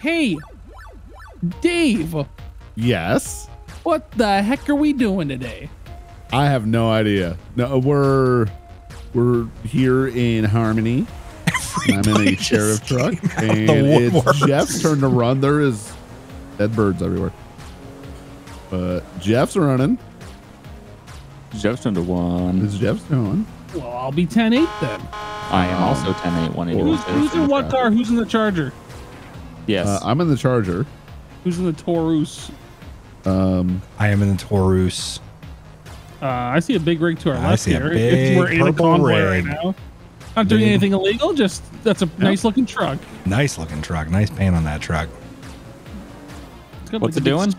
Hey, Dave, Yes. what the heck are we doing today? I have no idea. No, we're we're here in Harmony. I'm in a just sheriff truck, and it's woodworks. Jeff's turn to run. There is dead birds everywhere, but Jeff's running. Jeff's under one. Is Jeff's doing? Well, I'll be 10 8 then. I am also 10 8 180. Who's, who's in what car? Who's in the Charger? Yes. Uh, I'm in the Charger. Who's in the Taurus? Um, I am in the Taurus. Uh, I see a big rig to our I left see a here. big we're in a purple convoy rig. right now. Not doing Big- anything illegal. Just that's a nice looking truck. Nice looking truck. Nice paint on that truck. It's got What's like it a big doing?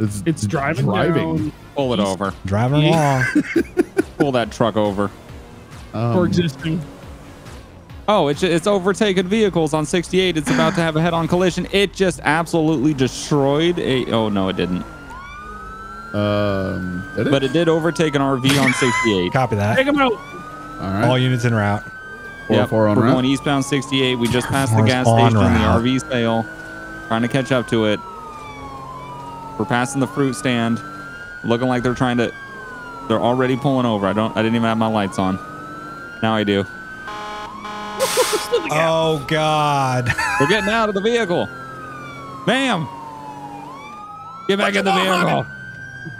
it's It's driving. driving. down Pull it He's- over. Driving Yeah. along. Pull that truck over. Um, for existing. Oh, it's it's overtaken vehicles on 68. It's about to have a head-on collision. It just absolutely destroyed a. Oh no, it didn't. um, did it? But it did overtake an RV on 68. Copy that. Take him out. all right. All units in route. Four, Yep, four on we're route. going eastbound 68. We just passed the gas station and the route. RV sale. Trying to catch up to it. We're passing the fruit stand. Looking like they're trying to. They're already pulling over. I don't. I didn't even have my lights on. Now I do. Oh God. We're getting out of the vehicle. Ma'am. Get back in the vehicle.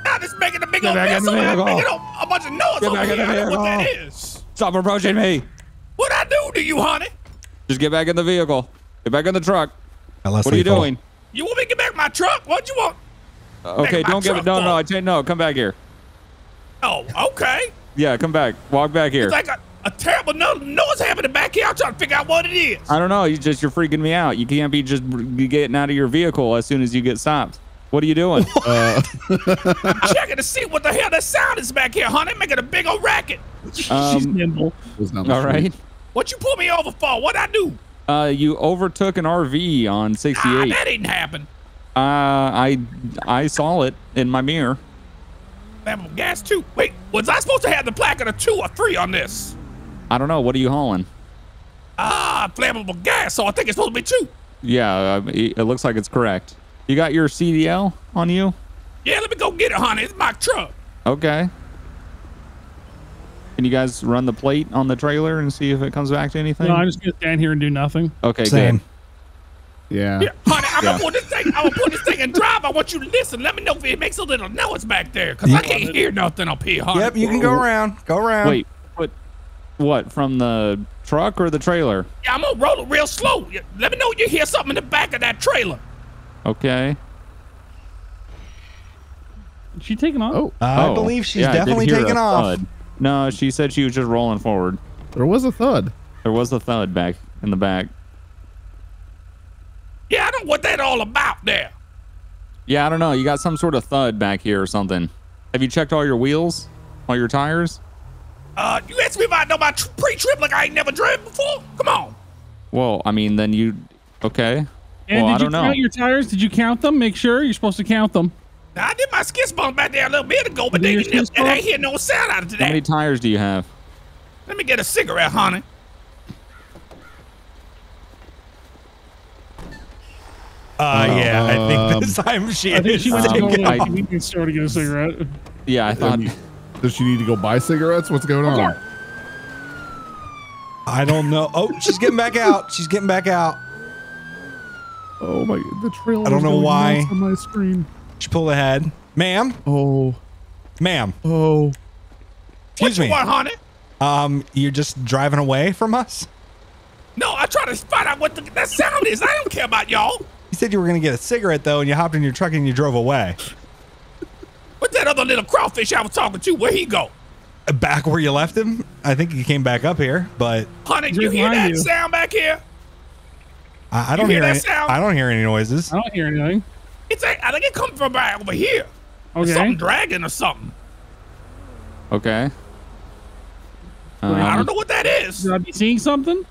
Now this making a big Get old back in the over here, vehicle. making a, a bunch of noise Get over back in here. the I don't know what that vehicle. is. Stop approaching me. What I do to you, honey? Just get back in the vehicle. Get back in the truck. Less What are you lethal. doing? You want me to get back in my truck? What you want? Uh, okay, don't give it. No, no, for? I changed. No, come back here. Oh, okay. Yeah, come back. Walk back here. It's like a, a terrible no- noise happening back here. I'm trying to figure out what it is. I don't know. You just you're freaking me out. You can't be just getting out of your vehicle as soon as you get stopped. What are you doing? Uh, I'm checking to see what the hell that sound is back here, honey. Making a big old racket. She's Um, nimble. goes down the all street. right. What you pull me over for? What I do? Uh, you overtook an RV on Ah, 68. that didn't happen. Uh, I I saw it in my mirror. Flammable gas too. Wait, was I supposed to have the plaque of a two or three on this? I don't know. What are you hauling? Ah, flammable gas. So I think it's supposed to be two. Yeah, uh, it it looks like it's correct. You got your CDL on you? Yeah, let me go get it, honey. It's my truck. Okay. Can you guys run the plate on the trailer and see if it comes back to anything? No, I'm just gonna stand here and do nothing. okay, Same. good. Yeah. Yeah, honey, I'm Yeah. gonna put this thing. I'm gonna put this thing in drive. I want you to listen. Let me know if it makes a little noise back there, cause I can't hear nothing up here, honey. Yep, you can go around. Go around. Wait, what? What from the truck or the trailer? Yeah, I'm gonna roll it real slow. Let me know you hear something in the back of that trailer. Okay. Is she taking off? Oh, I Oh, believe she's yeah, I did definitely hear a taking off. thud. No, she said she was just rolling forward. there was a thud. There was a thud back in the back. Yeah, I don't know what that all about there. Yeah, I don't know. You got some sort of thud back here or something. Have you checked all your wheels? All your tires? Uh, you asked me if I know my pre-trip like I ain't never driven before. Come on. Well, I mean, then you. Okay. And well, did you don't know. count your tires? Did you count them? Make sure you're supposed to count them. Now I did my skid bump back there a little bit ago, but You they did your didn't, skid and I bump? ain't hear no sound out of today. How many tires do you have? Let me get a cigarette, honey. Uh, yeah, I think Um, this time she I think she went to Um, go to I- the convenience store to get a cigarette. Yeah, I thought. Does she need to go buy cigarettes? What's going on? I don't know. Oh, she's getting back out. She's getting back out. Oh my! The trail. I don't know why. on my screen. She pulled ahead. Ma'am, Oh, ma'am, oh. excuse what me. you want, honey? Um, you're just driving away from us? No, I try to find out what the, that sound is. I don't care about y'all. You said you were going to get a cigarette, though, and you hopped in your truck and you drove away. What's that other little crawfish I was talking to? Where he go? Back where you left him? I think he came back up here, but Honey, you hear that you. sound back here? I, I don't hear hear, that any, sound? I don't hear any noises. I don't hear anything. It's a, I think it comes from right over here. It's Okay. Something dragging or something. Okay. I Um, don't know what that is. Should I be seeing something?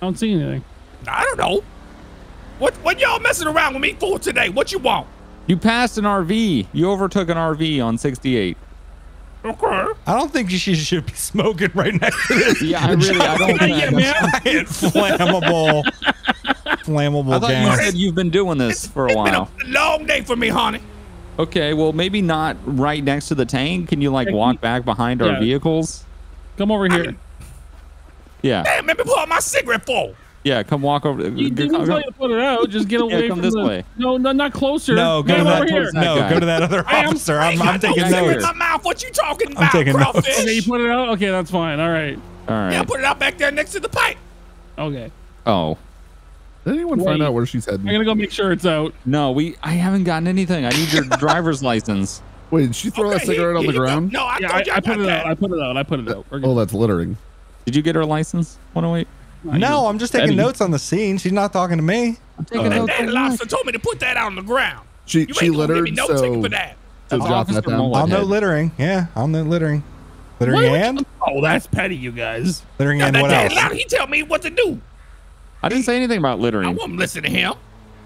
I don't see anything. I don't know. What what y'all messing around with me for today? What you want? You passed an RV. You overtook an RV on 68. Okay. I don't think she should be smoking right next to this Yeah, I really, I don't. Yeah, man. giant flammable flammable I thought gas. you said you've been doing this for a while. It's been while. a long day for me, honey. Okay, well maybe not right next to the tank. Can you like walk back behind our vehicles? Come over here. Yeah, Damn, let me pull out my cigarette for. Yeah. Come walk over. You come- didn't come- tell you to put it out. Just get away come from this the. way. No, no, not closer. no, go to that. over here. that No, guy. go to that other I am- officer. I'm, I I'm taking no cigarette notes. in my mouth. What you talking about, I'm taking notes. crawfish? Okay, you put it out. Okay, that's fine. All right. All right. Yeah, put it out back there next to the pipe. Okay. oh Did anyone find out where she's heading? I'm gonna go make sure it's out. no, we. I haven't gotten anything. I need your driver's license. Wait, did she throw that Okay, here- cigarette on the you go. ground? No, I Yeah, told I, you I about put it that. out. I put it out. I put it out. Oh, that's littering. Did you get her license? 108. No, I'm just taking Eddie. notes on the scene. She's not talking to me. I'm taking That notes daddy on lobster told me to put that out on the ground. She You she ain't gonna give me littered, no so ticket for that. so That's that Officer down. I'll note Head. littering. Yeah, I'll note littering. Littering Why would and Oh, that's petty, you guys. littering Now, and that what daddy else? lobster, he tell me what to do. I didn't say anything about littering. I littering. won't listen to him.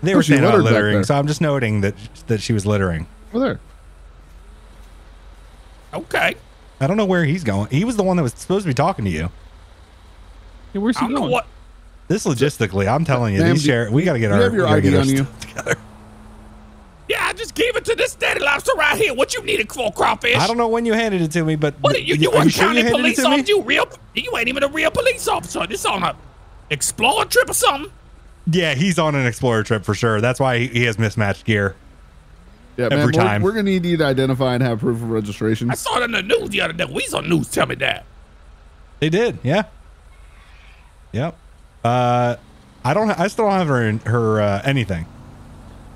They were she saying about littering, so I'm just noting that that she was littering. Over there. Okay. I don't know where he's going. He was the one that was supposed to be talking to you. Hey, where's I he don't know going? what. This logistically, I'm telling you, Ma'am, these do- share. We got to get you our. have your we gotta get our on you? stuff together. Yeah, I just gave it to this daddy lobster right here. What you needed for crawfish? I don't know when you handed it to me, but What are you? You are weren't sure county handed it police to me? officer. You real? You ain't even a real police officer. This on a explorer trip or something. Yeah, he's on an explorer trip for sure. That's why he, he has mismatched gear. Yeah, Every man, we're, time. we're gonna need you to identify and have proof of registration. I saw it in the news the other day. Weazel News tell me that. They did, yeah. Yep. Uh, I don't. I still don't have her her uh, anything.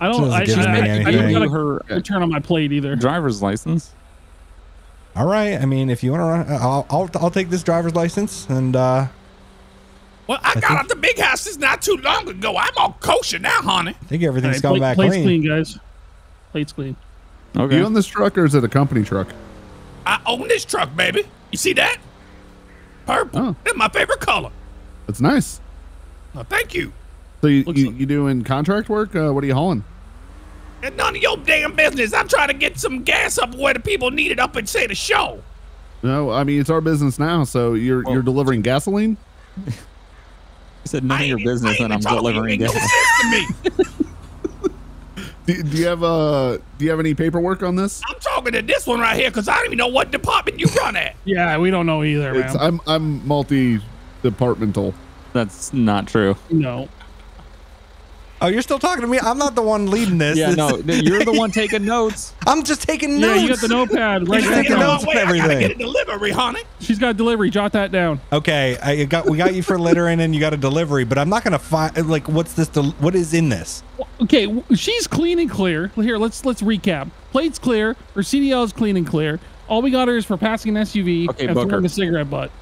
I don't. I, give I, me I, I don't got her a return on my plate either. driver's license. All right. I mean, if you want to run, I'll, I'll I'll take this driver's license and uh, Well, I, got think- out the big house just not too long ago. I'm all kosher now, honey. I think everything's Alright, coming plate- back plate's clean. clean, guys. Plate's clean. Okay. You own this truck or is it a company truck? I own this truck, baby. You see that? Purple. Oh. That's my favorite color. It's nice. Oh, thank you. So you, you, like- you doing contract work? Uh, what are you hauling? And none of your damn business. I'm trying to get some gas up where the people need it up and say the show. No, I mean it's our business now. So you're you're delivering gasoline. You said none I of your business, ain't and I'm delivering It make no gas. sense to me. Do, do you have uh Do you have any paperwork on this? I'm talking to this one right here because I don't even know what department you run at. Yeah, we don't know either, man. I'm I'm multi departmental. That's not true. no. Oh, you're still talking to me? I'm not the one leading this. Yeah, no, you're the one taking notes. I'm just taking notes. Yeah, notes. you got the notepad right He's there. taking Get notes my on way. I gotta get a delivery, honey. She's got delivery. Jot that down. Okay, I got we got you for littering and you got a delivery, but I'm not gonna find uh, like what's this? Del- what is in this? Okay, she's clean and clear. Here, let's let's recap. Plate's clear. Her CDL is clean and clear. All we got her is for passing an SUV Okay, and Booker. throwing a cigarette butt.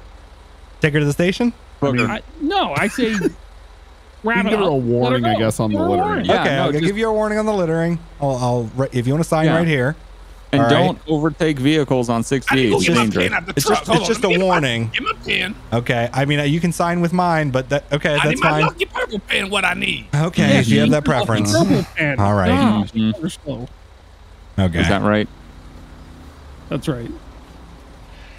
Take her to the station. Booker. I, no, I say You wrap can it give her up. a Let her warning, I guess, on Give the littering. Yeah, okay, no, I'll just- give you a warning on the littering. I'll, I'll if you want to sign Yeah. right here. and all right. don't overtake vehicles on I 60. need to go It's dangerous. pen out the It's just- it's just let me a my- warning. Get my pen. Okay, I mean you can sign with mine, but that okay, I that's need my fine. lucky purple pen. What I need. Okay, Yeah, if you have that preference. Purple pen. All right. Gosh, Mhm. Okay, Is that right? That's right.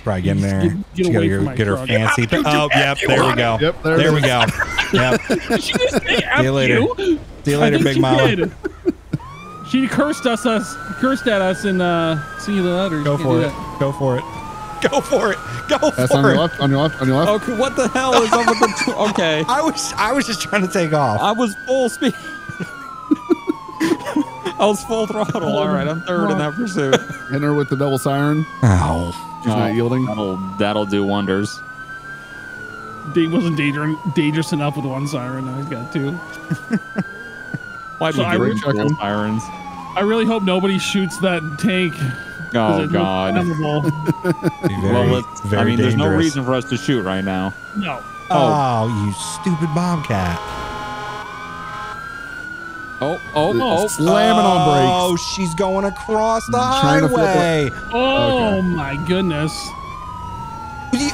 Right, get in there. Get- get She gotta away get, from get her truck. fancy. Yeah, oh, you- yep, there we go. Yep, there there we go. Yep. Did she just say F you later. you? See you later, Big she Mama. did. She cursed us, us, cursed at us, and uh, see you later. Go for it. Go for it. Go for it. Go That's on for your left. On your left. On your left. Okay, what the hell is up with the. Okay. I was I was just trying to take off. I was full speed. I was full throttle. All right, I'm third in that pursuit. Hitting her with the double siren. Ow. She's not Oh, yielding. That'll that'll do wonders. Dave wasn't dangerous, dangerous enough with one siren. Now he's got two. Why So do I you would- do sirens? I really hope nobody shoots that tank. Oh God. flammable. Be Very, well, very I mean, there's no reason for us to shoot right now. no. Oh, oh. you stupid bobcat. Oh, oh, Oh, oh. slamming on brakes. Oh, she's going across the Trying to highway. Oh Okay. my goodness.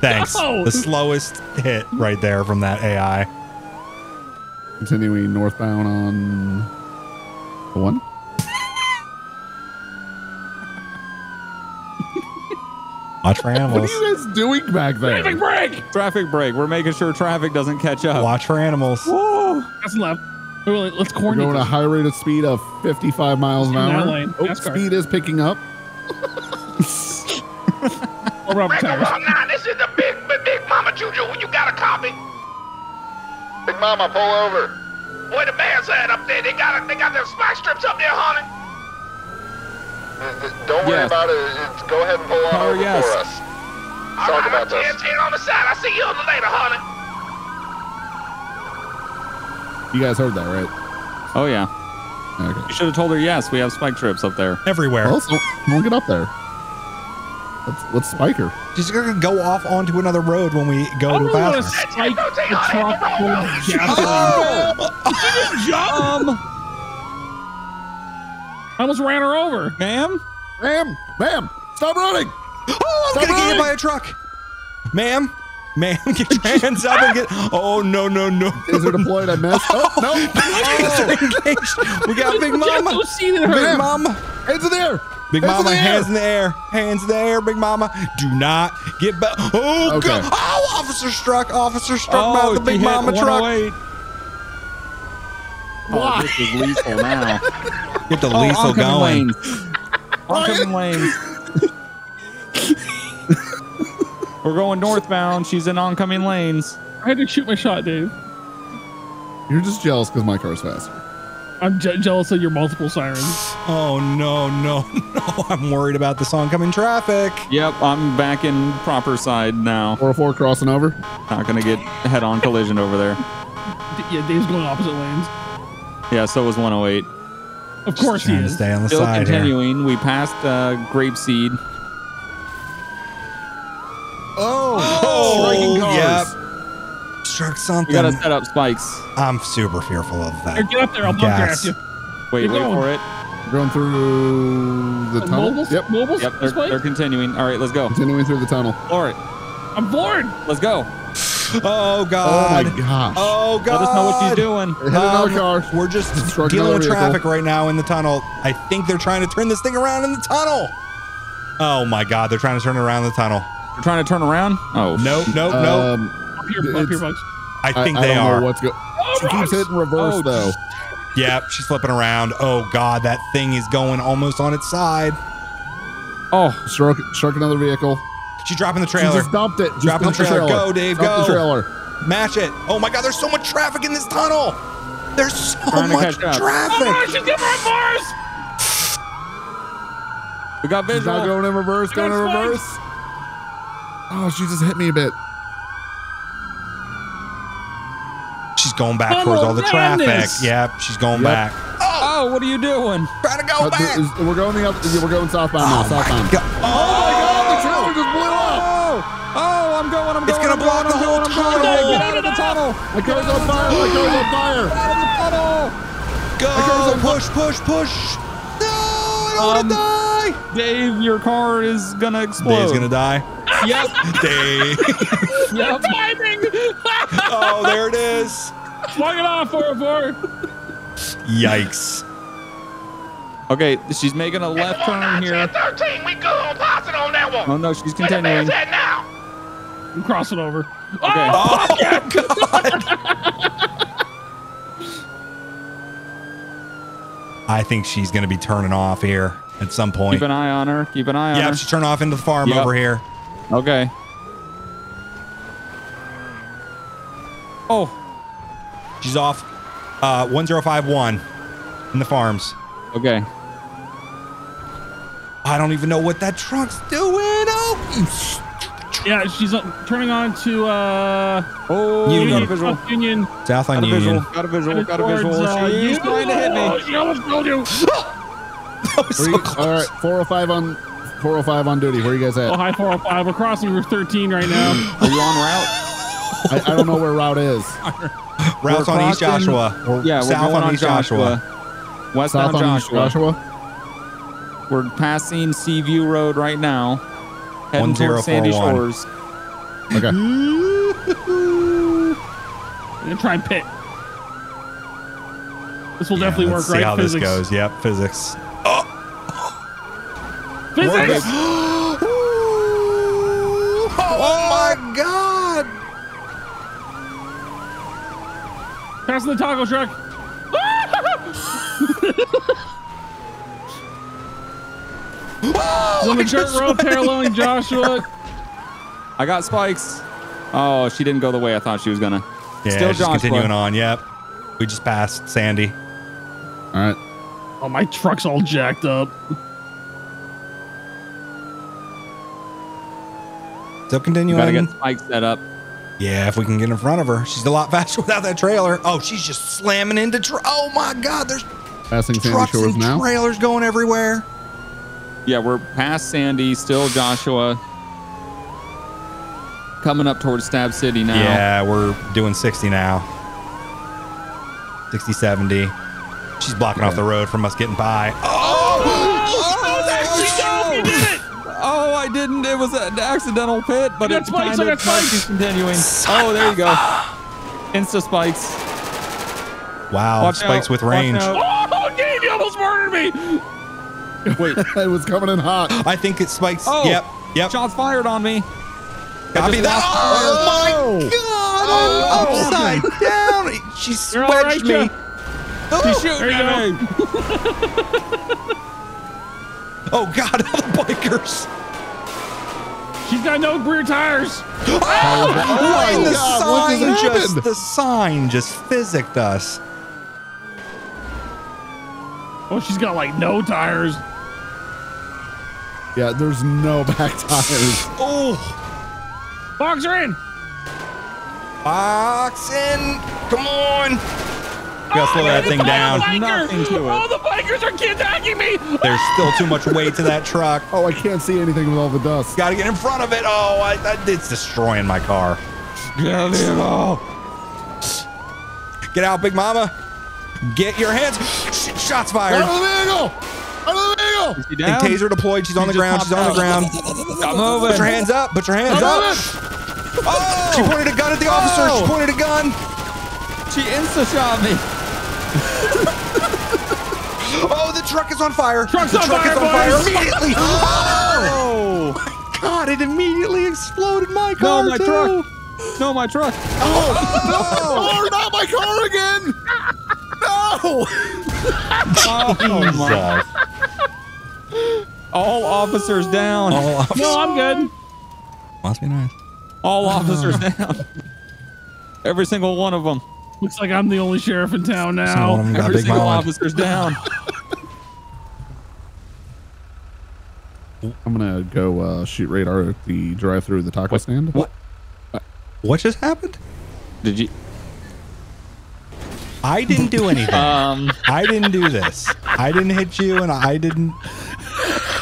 Thanks. No. The slowest hit right there from that AI. Continuing northbound on the one. Watch for What animals. are you guys doing back there? Traffic break. Traffic break. We're making sure traffic doesn't catch up. Watch for animals. Whoa. That's left. Wait, wait, let's We're coordinate. going a high rate of speed of 55 miles an hour. Oh, speed is picking up. Oh, Robert Ringo Towers. Rock 9, this is the big, big, big Mama Juju. You got a copy? Big Mama, pull over. Where the band's at up there? They got they got their spike strips up there, honey. Don't worry Yes. about it. It's- Go ahead and pull on Power over yes. for us. All Talk right, about I'm 10, this. 10 on the side. I'll see you on the later, honey. You guys heard that, right? Oh yeah. Okay. You should have told her yes. We have spike trips up there. Everywhere. Well, so don't get up there. Let's let's spike her. She's gonna go off onto another road when we go don't to the really want to bathroom. spike the truck full of gasoline. Um, I almost ran her over. ma'am. Ma'am, ma'am, stop running. Oh, I'm Stop gonna get hit by a truck. Ma'am, ma'am, get your hands up and get. Oh no no no! Taser deployed. I missed. Oh no! Engaged. We got Big Just Mama. so seated her. Big Mama. Hands in the air. Big Hands Mama, the air. hands in the air. Hands in the air, Big Mama. Do not get back. Oh, Okay. God. Oh, officer struck. Officer struck by Oh, the Big Mama truck. 108. Oh, this oh, is lethal now. Get the Oh, lethal oncoming going. lanes. Oncoming lanes. We're going northbound. She's in oncoming lanes. I had to shoot my shot, Dave. You're just jealous because my car's faster. I'm je- jealous of your multiple sirens. Oh no no no! I'm worried about this oncoming traffic. Yep, I'm back in proper side now. 404 crossing over. Not gonna get head-on collision over there. D- yeah, Dave's going opposite lanes. Yeah, so was 108. Of course he Trying to is. stay on the Still side here. continuing. We passed uh, Grapeseed. Oh, striking cars. Yep. Struck We gotta set up spikes. I'm super fearful of Here, that. get up there. I'll bump Gas. draft you. Wait, Keep wait going. for it. We're going through the tunnel. Mobiles? Yep. Mobiles? Yep, they're, This they're continuing. All right, let's go. Continuing through the tunnel. All right. I'm bored. Let's go. Oh God! Oh god. my gosh. Oh god. Let us know what she's doing. Hit another car. We're just Struck dealing with traffic right now in the tunnel. I think they're trying to turn this thing around in the tunnel. Oh my god, they're trying to turn it around in the tunnel. They're trying to turn around? Oh, Nope, nope, nope. Um, Up here, up here, It's- folks. I I, think I they don't are. know what's going. Oh, she keeps hitting reverse Oh, though. Yep, she's flipping around. Oh god, that thing is going almost on its side. Oh, Struck, struck another vehicle. She's dropping the She trailer. just dumped it. Just Dropping the dumped trailer. Go, Dave, Dump go. the trailer. Match it. Oh my god, there's so much traffic in this tunnel. There's so Trying much catch up. Oh, traffic. no, she's getting my bars. we got visual. She's visual. not going in reverse. Going in got spikes. reverse. Oh, she just hit me a bit. Going back towards all the traffic. Yep, she's going Yep. back. Oh, what are you doing? Trying to go Uh, back. is- we're going the other. We're going southbound now. Oh my Southbound. God. Oh my God! The trailer just blew up. Oh, oh, I'm going. I'm going. It's gonna I'm block going, the whole going, I'm going. tunnel. Get out of the tunnel. My car's on fire. My car's on fire. Out of the tunnel. Go! Push, push, push! No! I don't Um, want to die! Dave, your car is gonna explode. Dave's gonna die. Yep. Dave. yep. Timing. oh, there it is. Walk it off, 404. Yikes. Okay, she's making a left Come on now, turn here. 10, 13. We good on passing on that one. Oh no, she's Where the man's continuing. at now? I'm crossing over. Okay. Oh, oh God. I think she's gonna be turning off here at some point. Keep an eye on her. Keep an eye on Yep, her. she's turning off into the farm Yep. over here. Okay. Oh, She's off uh, 1051 in the farms. okay. I don't even know what that truck's doing. Oh, Yeah, she's uh, turning on to uh, Oh, Union. got a visual. South Union. South on Got a Union. visual. Got a visual. Got a towards, visual. uh, She's you. trying to hit me. Oh, she almost killed you. That was Where so close. all right, 405 on 405 on duty. Where are you guys at? Oh, hi 405. We're crossing Route 13 right now. Are you on route? I, I don't know where route is. Routes on East Joshua. Or Yeah, south on on East Joshua. Joshua. Westbound South on East Joshua. Joshua. We're passing Seaview Road right now. Heading towards Sandy Shores. Okay. I'm gonna try and pit. This will definitely Let's work, see right? how Physics. this goes. Yep, physics. Physics. oh my god! Passing the taco truck. He's on the dirt road paralleling Joshua. I got spikes. Oh, she didn't go the way I thought she was gonna. Yeah, Still just Joshua. continuing on. Yep. We just passed Sandy. All right. Oh, my truck's all jacked up. Still continuing. Gotta get spikes set up. Yeah, if we can get in front of her. She's a lot faster without that trailer. Oh, she's just slamming into. Tra- oh my God, there's Passing Sandy trucks Shores and now. trailers going everywhere. Yeah, we're past Sandy. Still Joshua. Coming up towards Stab City now. Yeah, we're doing 60 now. 60, 70. She's blocking off the road from us getting by. Oh, I didn't. It was an accidental pit, but I got it spikes, kind I of got spikes. keeps continuing. Oh, there you go. Insta spikes. wow, Watch spikes out, with watch range. out. Oh, Dave, you almost murdered me. Wait, it was coming in hot. I think it spikes. Oh, yep, yep. Shots fired on me. Copy just that. lost Oh my God! Oh, oh, I'm upside down. She You're all right, swedged me. Jeff. She's oh. shooting at me. Oh God, the bikers. She's got no rear tires. Oh, oh my the God, what sign just just happened? the sign just physicked us. Oh, she's got like no tires. Yeah, there's no back tires. Oh, Box her in. Box in. come on. Gotta ah, slow that thing down. Nothing to it. Oh, the bikers are attacking me. There's still too much weight to that truck. Oh, I can't see anything with all the dust. Got to get in front of it. Oh, I, I, it's destroying my car. Get out of here. Oh. Get out, Big Mama. Get your hands. Shots fired. Out of the vehicle! Out of the vehicle! Is she And down? taser deployed. She's on the ground. She's on the popped ground. Stop moving. Put your hands up. Put your hands Out up. Oh! She pointed a gun at the officer. She Oh. pointed a gun. She insta shot me. Oh, the truck is on fire. Truck's the on truck fire, is on fire immediately. Oh! Oh. God, it immediately exploded my car. No, my too. truck. No, my truck. Oh, oh! not my car again! No! Oh my. All officers down. All off- No, I'm good. Must be nice. All officers down. Every single one of them. Looks like I'm the only sheriff in town now. Every single mileage. officer's down. I'm gonna go uh, shoot radar at the drive through the taco stand. What? What just happened? Did you? I didn't do anything. Um. I didn't do this. I didn't hit you, and I didn't.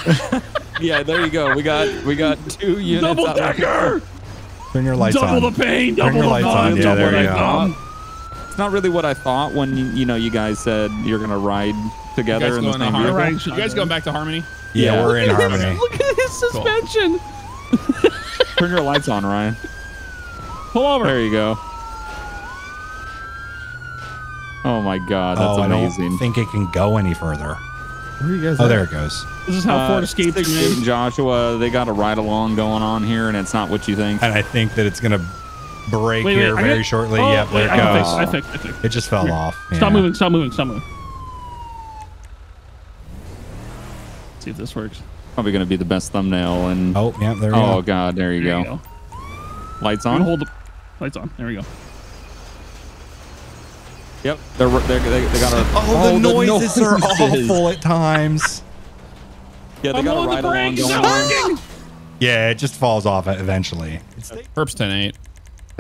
Yeah. There you go. We got we got two units. Double out of- decker. Turn your lights Double on. the pain. Turn Double your the lights fun. on. Yeah, double there you go. It's not really what I thought when you, you know you guys said you're gonna ride together in the same vehicle. Right, You guys shotgun. going back to Harmony? Yeah, Yeah. we're in harmony. Look at his suspension. Turn your lights on, Ryan. Pull over. There you go. Oh my God, that's oh, I don't think it can go any further. Where are you guys Oh, at? there it goes. This is how Uh, Ford escaped Six you, Eight man. and Joshua, they got a ride along going on here, and it's not what you think. And I think that it's gonna break Wait, wait, here I very got- shortly. Oh, yep, there wait, it I can fix goes. it. I fixed. I fixed. It just fell Here. off. Stop Yeah. moving. Stop moving. Stop moving. See if this works. Probably gonna be the best thumbnail. And oh, Oh, yeah, there we oh, go. God, there you There go. you go. Lights on. hold the lights on. There we go. Yep, they're, they're, they they got a. Oh, the oh, noises are noises. awful at times. Yeah, they got a the ride along going on. working. Yeah, it just falls off eventually. It's Perps 10 8.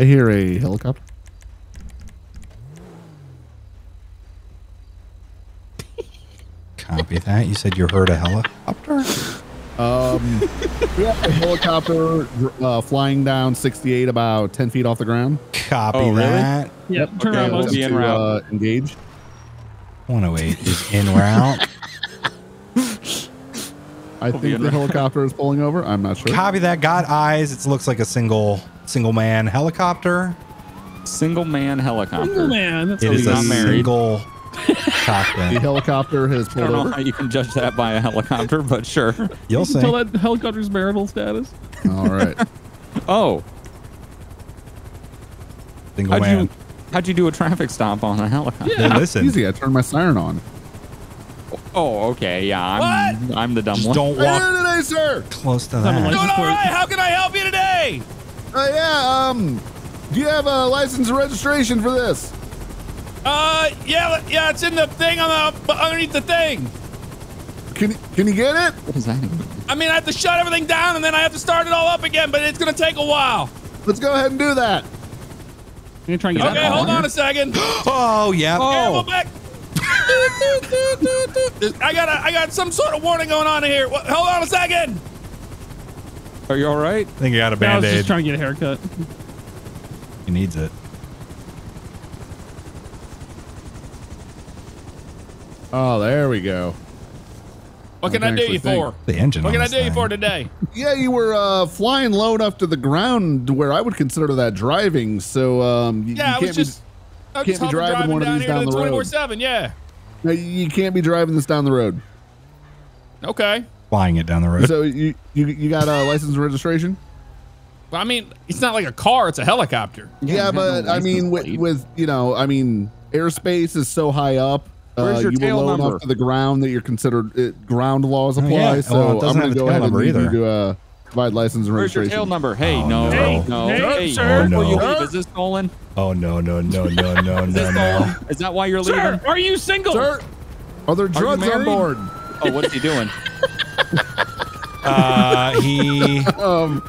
I hear a helicopter. Copy that. You said you heard a helicopter? Um, we have a helicopter uh, flying down 68 about 10 feet off the ground. Copy Oh, really? that. Yep. Turn Okay, around, we'll boys. be en to, route. Uh, engage. 108 is en route. I We'll think the helicopter is pulling over. I'm not sure. Copy that. Got eyes. It looks like a single single man helicopter. Single man helicopter. Single man, that's It he's is a not married. single The helicopter has I pulled don't know over. how you can judge that by a helicopter, but sure. You'll see. Tell that helicopter's marital status. All right. Oh, Single how'd man. you How'd you do a traffic stop on a helicopter? Yeah, listen. Easy. I turned my siren on. Oh, okay. Yeah, I'm, I'm the dumb Just one. don't Hey, walk today, sir. close to Have a that. Doing all plate. right. How can I help you today? Uh, yeah. Um, do you have a license and registration for this? Uh, yeah, yeah, it's in the thing on the underneath the thing. Can can you get it? What is that? even? I mean, I have to shut everything down and then I have to start it all up again, but it's gonna take a while. Let's go ahead and do that. I'm gonna try and get Okay, that hold ball. on a second. Oh, yeah. Careful back. I got a, I got some sort of warning going on here. Wha- Hold on a second. Are you all right? I think you got a Yeah, I was just trying to get a haircut. He needs it. Oh, there we go. What can I I, do actually you for? The engine What on can I this do you thing. for today? Yeah, you were uh, flying low enough to the ground where I would consider that driving. So um, you, Yeah, you I can't was just, I was can't just be driving driving one of down these here to down the the road. 24 seven. Yeah. be you can't be driving this down the road. Okay. Flying it down the road. So you you, you got a license and registration? Well, I mean, it's not like a car; it's a helicopter. Yeah, it's got no but I mean, with, plate. with you know, I mean, airspace is so high up. Where's uh, your you tail were low number? enough to the ground that you're considered it, ground laws Oh, apply. yeah. So Well, it I'm going to go ahead and number need you to uh, provide license and Where's your tail number? Hey, Oh, no, no. no, Hey, hey, sir. Oh, no. You leave, is this stolen? Oh, no, no, no, no, no, Is no, no. Is that why you're leaving? Sir, are you single? Sir, are there drugs on board? Oh, what's he doing? Uh, he. Um,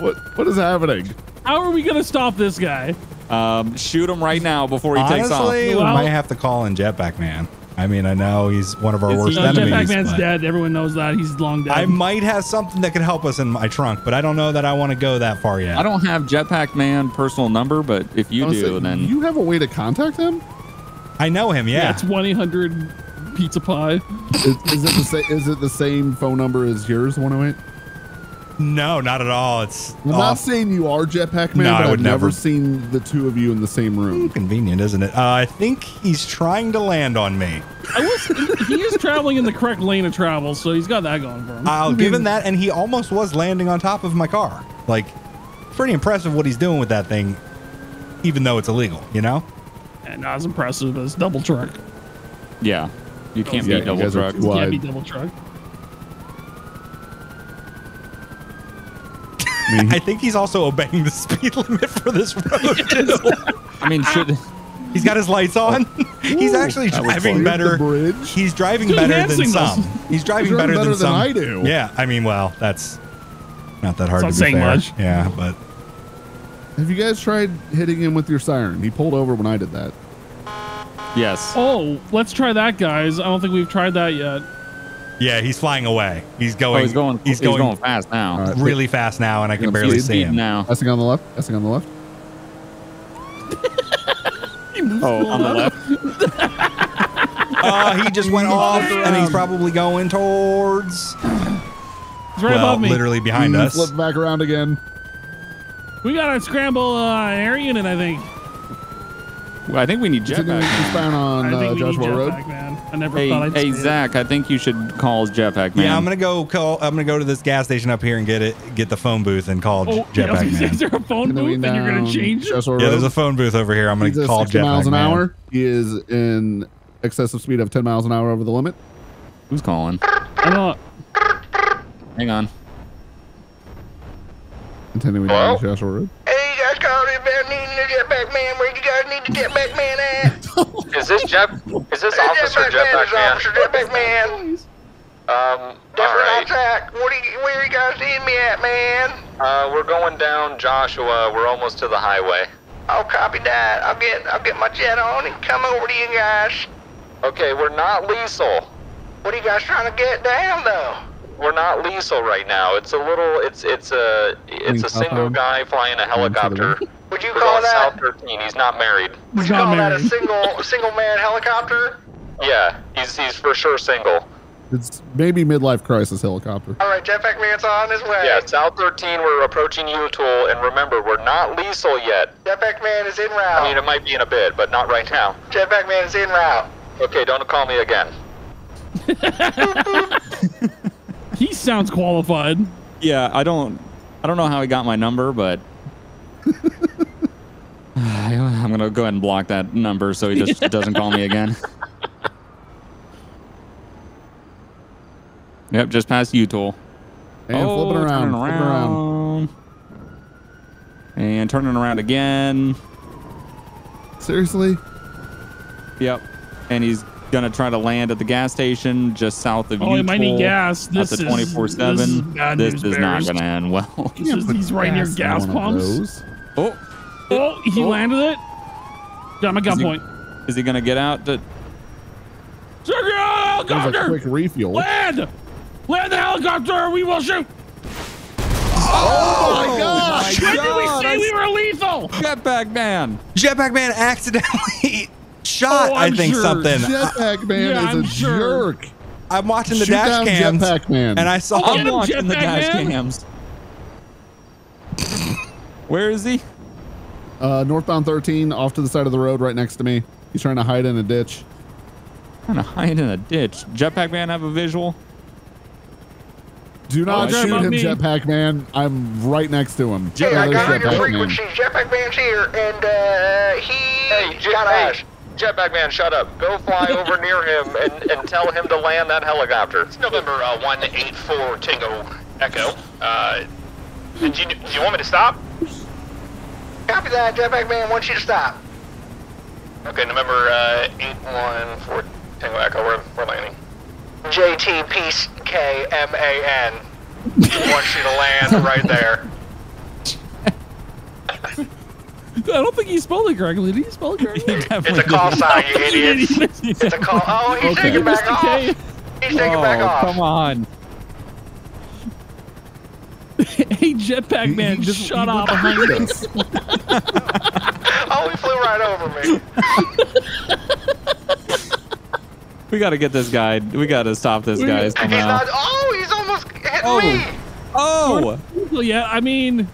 what what is happening? How are we gonna stop this guy? Um, shoot him right now before he takes off. Honestly, we Well- might have to call in Jetpack Man. I mean, I know he's one of our worst he- enemies. Jetpack Man's dead. Everyone knows that. He's long dead. I might have something that could help us in my trunk, but I don't know that I want to go that far yet. I don't have Jetpack Man personal number, but if you Honestly, do, then you have a way to contact him. I know him, yeah. That's one eight hundred pizza pie. Is, is it the same? Is it the same phone number as yours? One hundred eight. No, not at all. It's I'm not saying you are Jetpack Man, No, I would I've never never. seen the two of you in the same room. convenient, isn't it? Uh, I think he's trying to land on me. I will. he is traveling in the correct lane of travel, so he's got that going for him. I'll give him that, and he almost was landing on top of my car. Like, pretty impressive what he's doing with that thing, even though it's illegal. You know? and not as impressive as double truck. yeah, you can't Yeah, be you double truck. too Can't be double truck. I think he's also obeying the speed limit for this road. too. I mean, should he's got his lights on. he's actually driving better. He's driving Dude, better than signals. some. He's driving He's driving better, better than than some. I do. Yeah, I mean, well, that's not that hard It's to not be saying fair. much. Yeah, but Have you guys tried hitting him with your siren? He pulled over when I did that. yes. Oh, let's try that, guys. I don't think we've tried that yet. Yeah, he's flying away. He's going. Oh, he's going. He's He's going, going fast now. All right. really fast now, and I can barely see him. now. Essing on the left. Essing on the left. Oh, on the left. Uh, he just went off, and he's probably going towards. He's right well, above me. literally behind Mm, us. Flip back around again. We gotta scramble uh, air unit, I think. Well, I think we need Continuing Jetpack. eastbound on I think uh, we Joshua need Road. jetpack, man. I never Hey, thought I'd hey, say it. Zach. I think you should call Jetpack Man. Yeah, I'm gonna go call. I'm gonna go to this gas station up here and get it. Get the phone booth and call Oh, yeah, I was Jetpack gonna Man. is there a phone Continuing booth and you're gonna change? Joshua Yeah, Road. there's a phone booth over here. I'm gonna He's at call 60 Jetpack miles an Man. hour. He is in excessive speed of 10 miles an hour over the limit. Who's calling? I don't. Hang on. Continuing Hello? down Joshua Road. Hey, called in about needing man. Where you guys need man at? Is this Jeff? Is this Officer jetpack man is Officer Jetpack man. Um, Different right. track. What are you, where you guys need me at, man? Uh, we're going down Joshua. We're almost to the highway. I'll copy that. I'll get I'll get my jet on and come over to you guys. Okay, we're not lethal. What are you guys trying to get down though? We're not lethal right now. It's a little. It's it's a it's a single southbound. guy flying a helicopter. Would you call that? South 13. He's not married. Would you Not call that a single single man helicopter? Yeah, he's he's for sure single. It's maybe midlife crisis helicopter. All right, jetpack man's on his way. Yeah, South 13. We're approaching You Tool, and remember, we're not lethal yet. Jetpack man is in route. I mean, it might be in a bit, but not right now. jetpack man is en route. Okay, don't call me again. He sounds qualified. Yeah, I don't. I don't know how he got my number, but I'm gonna go ahead and block that number so he just doesn't call me again. Yep, just past you, Tool. And flipping oh, around, turning flipping around. around. And turning around again. Seriously? Yep. And he's gonna try to land at the gas station just south of Oh, he you. might need gas. This That's a is- 24 this is 7. bad This news is not going to end well. He's, he's right near Gas in gas one of pumps. Oh, Oh, he Oh. landed it. Got my Is he- gunpoint. is he going to get out? To, Secure There's a helicopter! quick refuel. Land! Land the helicopter! We will shoot! Oh, oh my gosh! When did we God, say I- we were lethal? Jetpack man. Jetpack Man accidentally shot, Oh, I I'm think, sure. something. Jetpack man Yeah, is I'm a sure. jerk. I'm watching the Shoot dash down cams, Jetpack man. and I saw Get I'm him, watching the Jetpack dash man. cams. Where is he? uh, northbound 13, off to the side of the road, right next to me. He's trying to hide in a ditch. Trying to hide in a ditch. Jetpack man have a visual? Do not Oh, shoot him, me. Jetpack man. I'm right next to him. Hey, I got your Jetpack Man. frequencies. Jetpack Man's here, and uh, he Hey, Jet, got hey, ash. Jetpack Man, shut up. Go fly over near him and, and tell him to land that helicopter. It's November uh, 184 Tango Echo. Uh, did you, do you want me to stop? Copy that. Jetpack Man wants you to stop. Okay, November uh, 814 Tango Echo, we're, we're landing. JTPKMAN wants you to land right there. I don't think he spelled it correctly. Did he spell it correctly? It's a call sign, you idiots. It's a call. Oh, he's Okay. taking back Missed K. off. He's taking back oh, off. come on. hey, Jetpack Man, just just- shut he up behind behind us. Oh, he flew right over me. We got to get this guy. We got to stop this guy He's somehow. not. Oh, he's almost hit Oh. me. Oh! oh. Well, yeah, I mean,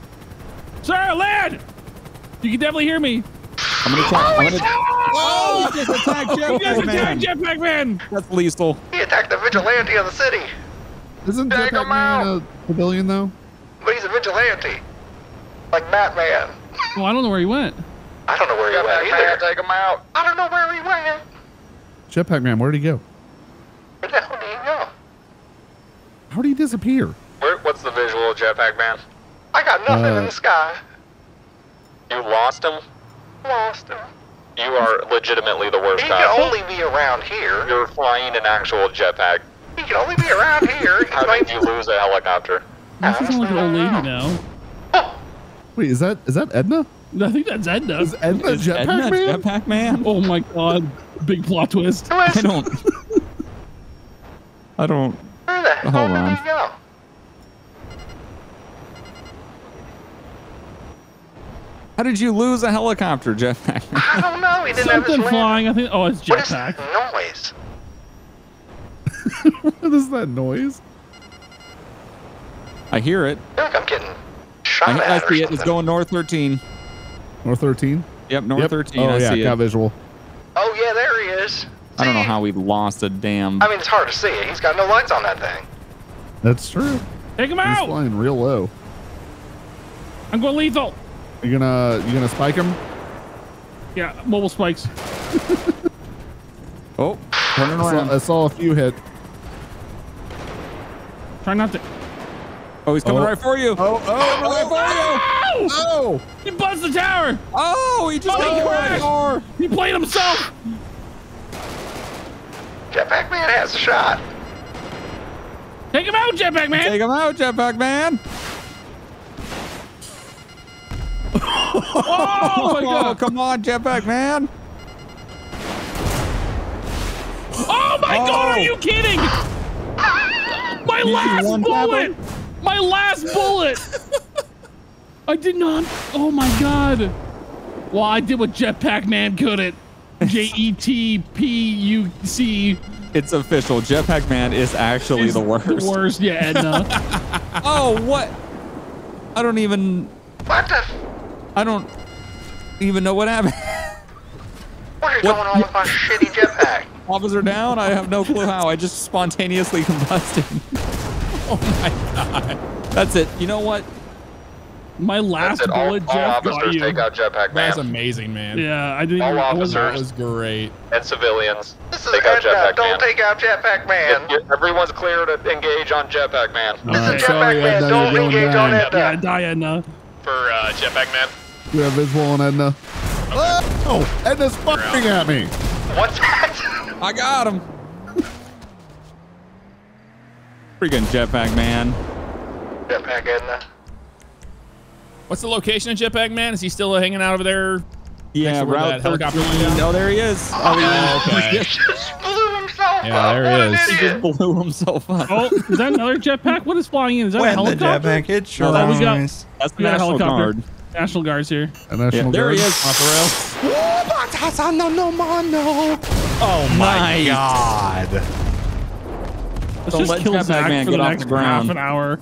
sir, land. You can definitely hear me. I'm going to try. I'm going to. Oh, Oh, just attack You guys Jetpack attack man. Jetpack Man. That's lethal. he attacked the vigilante of the city, Isn't Take Jetpack him man out. a civilian though? but he's a vigilante, like Batman. Well, I don't know where he went. I don't know where he went Jetpack Man, either. take him out. I don't know where he went. Jetpack man, where'd he go? Where the hell did he go? How'd he disappear? Where, what's the visual, Jetpack Man? I got nothing Uh, in the sky. You lost him? Lost him. You are legitimately the worst He cop. can only be around here. You're flying an actual jetpack. He can only be around here. He's How did you lose a helicopter? This sounds like an old lady now. oh, Wait, is that is that Edna? I think that's Edna. Is Edna Is Jetpack Edna man? Jetpack man? Oh my god, big plot twist. I don't. I don't. where the hell Hold did on. he go? How did you lose a helicopter, Jetpack man? I don't know. He didn't have his Something land. flying. I think. Oh, it's What is Jetpack. that noise? what is that noise? I hear it. I feel like I'm getting shot I, I at or see it. It's going north 13. North 13? Yep, north Yep. 13. Oh I yeah, see got it. visual. Oh yeah, there he is. I don't know how we lost a damn. I mean, it's hard to see. He's got no lights on that thing. That's true. Take him He's out. He's flying real low. I'm going lethal. You gonna you gonna spike him? Yeah, mobile spikes. oh, turning I saw, around. I saw a few hit. Try not to. Oh, he's coming Oh. right for you. Oh, oh, right for you. Oh! oh! He buzzed the tower. Oh, he just Oh, got he hit by a crashed. car. He played himself. Jetpack Man has a shot. Take him out, Jetpack Man. Take him out, Jetpack man. Oh my Oh, god. come on, Jetpack man. Oh my god, are Oh. you kidding? My You last bullet! My last bullet! I did not. Oh my god. Well, I did what Jetpack Man couldn't. J E T P U C. It's official. Jetpack man is actually is the worst. The worst, yeah, Edna. Oh, what? I don't even. What the? F- I don't even know what happened. What is What- going on with my shitty jetpack? Officer down. I have no clue how. I just spontaneously combusted. oh my god. That's it. You know what? My last That's it. All, bullet, all Jeff, got officers you. take out Jetpack man. That's amazing, man. Yeah, I didn't. All even, I wasn't That was great. and civilians. This is Take out Edna. Jetpack Don't Man. take out Jetpack Man. If you- everyone's clear to engage on Jetpack Man. All This right, is sorry, Jetpack Man. Edna, Don't you're engage on down. Edna. Yeah, die, Edna. For uh, Jetpack Man. You have visual on Edna. Oh, Edna's firing at me. What's that? I got him. Freaking jetpack man. Jetpack Edna. What's the location of Jetpack Man? Is he still hanging out over there? Yeah, route that helicopter 13. Oh, there he is. Oh, Oh, oh okay. Just blew himself Yeah, up. there he an is. he just blew himself up. Oh, is that another jetpack? What is flying in? Is that a When the helicopter? jetpack hits your Oh, we got- That's the We National helicopter. Guard. National Guard's here. A national Yeah, there guard. he is. Off the rails. Oh my Nice. god. Let's Don't just let kill Jetpack Zach Man for get the off next the ground. half an hour.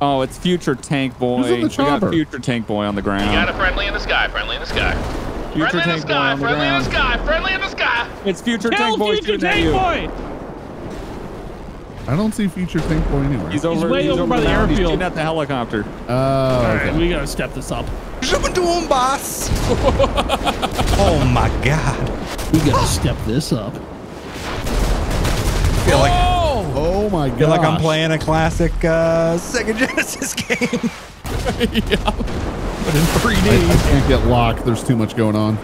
Oh, it's future Tank Boy. Who's the we got chopper? future Tank Boy on the ground. You got a friendly in the sky. Friendly in the sky. future friendly in Tank the Boy sky. on the Friendly in the sky. Friendly in the sky. It's future Kill Tank Boy future shooting at tank you. boy! I don't see future tank boy anywhere. He's over. way over by the mountain. He's airfield. shooting at the helicopter. Oh, All okay. right, we gotta step this up. Something to him, boss. oh my god. We gotta step this up. I feel like, Oh! oh my god. feel like I'm playing a classic uh, Sega Genesis game. But in 3D. I, I can't get locked. There's too much going on.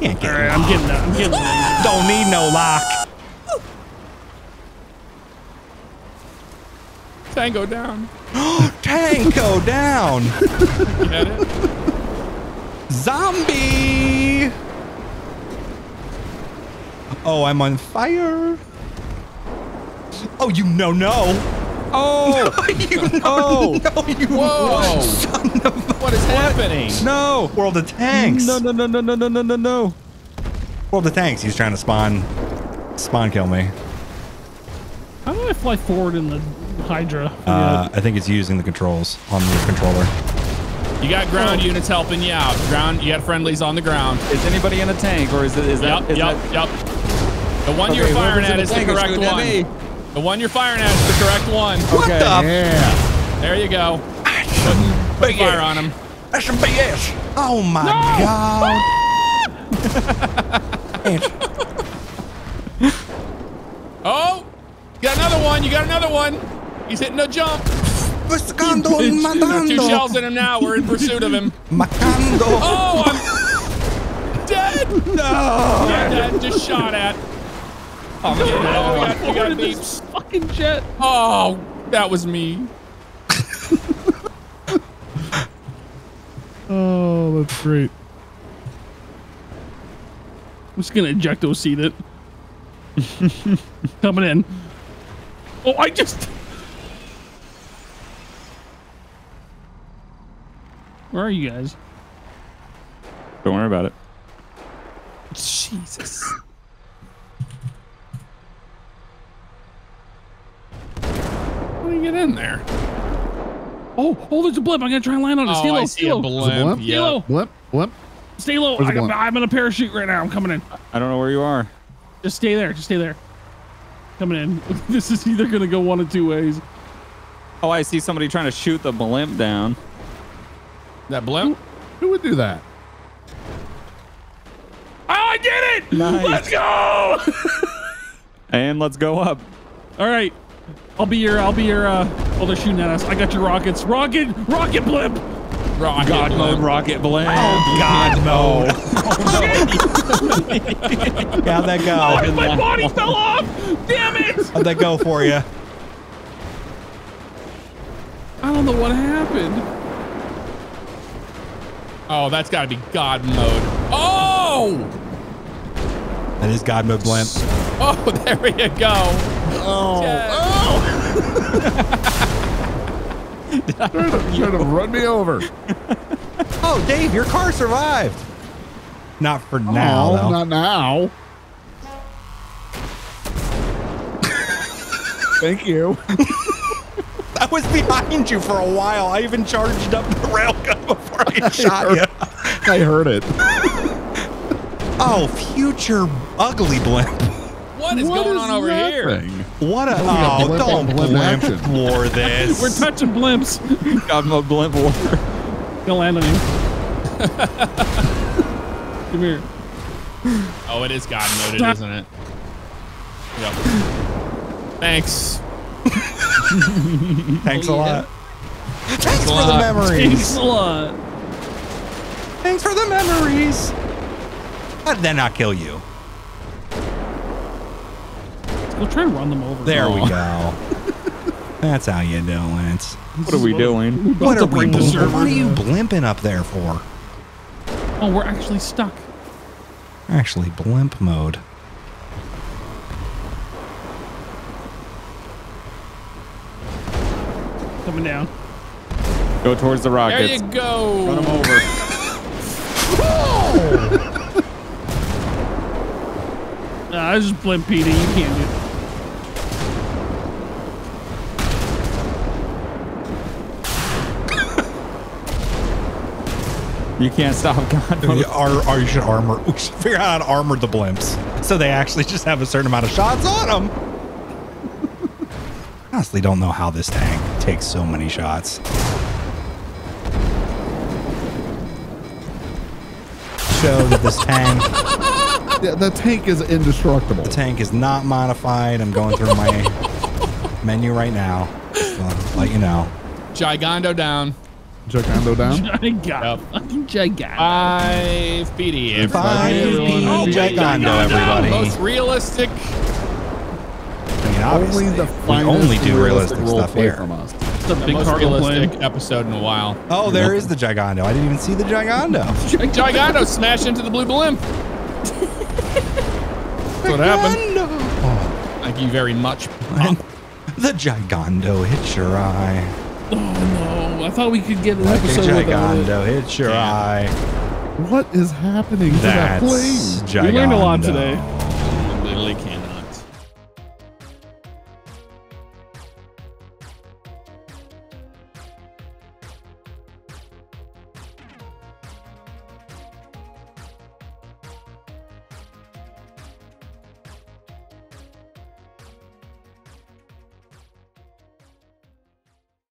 Can't get All right, I'm getting that. I'm getting that. Don't need no lock. Tango down. Tank go down. Get it? Zombie. Oh, I'm on fire. Oh, you know oh. no. Oh! you know Oh! no. You Whoa. son of What is happening? No! World of Tanks. No! No! No! No! No! No! No! No! No! World of Tanks. He's trying to spawn, spawn kill me. How do I fly forward in the Hydra? Uh, I think it's using the controls on the controller. You got ground units helping you out. Ground. You got friendlies on the ground. Is anybody in a tank, or is it? Is that? Yep. is Yep. that Yep. The one Okay, you're firing at the is the tank is correct one. The one you're firing at is the correct one. What okay. Yeah. There you go. Put Big fire ass. on him. That's some BS. Oh my god. Oh, you got another one. You got another one. He's hitting a jump. Buscando Got two shells in him now. We're in pursuit of him. Macando. Oh, I'm dead. no. Yeah, dead. Just shot at. Oh, man. Oh, you got, you got beeps. this fucking jet. Oh, that was me. Oh, that's great. I'm just gonna ejecto seat it. Coming in. Oh, I just. Where are you guys? Don't worry about it. Jesus. How do you get in there? Oh, oh, there's a blip. I'm gonna try and land on it. Oh, stay Oh, low, I stay see a low. blimp? blimp. Stay Yeah. low. Blimp, blimp. Stay low. I, the blimp? I'm in a parachute right now. I'm coming in. I don't know where you are. Just stay there. Just stay there. Coming in. this is either gonna go one of two ways. Oh, I see somebody trying to shoot the blimp down. That blimp? Who would do that? Oh, I did it! Nice. Let's go! And let's go up. All right. I'll be your. I'll be your. uh Oh, they're shooting at us. I got your rockets. Rocket. Rocket blimp. Rocket God mode rocket blimp. Oh, God no. How'd that Oh, go? my body fell off. Damn it! How'd that go for you? I don't know what happened. Oh, that's got to be God mode. Oh! That is God mode blimp. Oh, there you go. Oh. Trying to, trying to run me over. Oh, Dave, your car survived. Not for oh, now, Oh, though. not now. Thank you. I was behind you for a while. I even charged up the railgun before I shot you. I heard it. Oh, future ugly blimp. What is What going is on over that here? What a yeah, oh! blimp don't on blimp blimp action. for this. We're touching blimps. Got him a blimp war. Gonna land on you. Come here. Oh, it is God moded, isn't it? Yep. Thanks. Thanks a lot. Thanks for the lot. Thanks memories. a lot. Thanks for the memories. How did that not kill you? We'll try and run them over. There we go. That's how you do it. What are we doing? What are, we bring the blim- what are you blimping up there for? Oh, we're actually stuck. Actually, blimp mode. Coming down. Go towards the rockets. There rockets. you go. Run them over. Nah, I just blimp Peter. You can't do it. You can't stop God. Or, or you should armor. We should figure out how to armor the blimps so they actually just have a certain amount of shots on them. Honestly, don't know how this tank takes so many shots. Show that this tank Yeah, the tank is indestructible. the tank is not modified. I'm going through my menu right now. Just let you know. Gigando down. Gigando down. Gigantic. Fucking gigantic. Five PD. everybody. Five Everyone. Oh, Gigando, everybody. Most realistic. I mean, obviously, Only the we finest only do realistic role stuff here. from us. The The big most cargo realistic plane. episode in a while. Oh, there is the Gigando. I didn't even see the Gigando. Gigando smash into the blue blimp. That's what happened. Oh, thank you very much. And the Gigando hits your eye. Oh no! I thought we could get an Like a episode without it. Gigando hits your eye. What is happening to that plane? Gigando. We learned a lot today. Literally can't.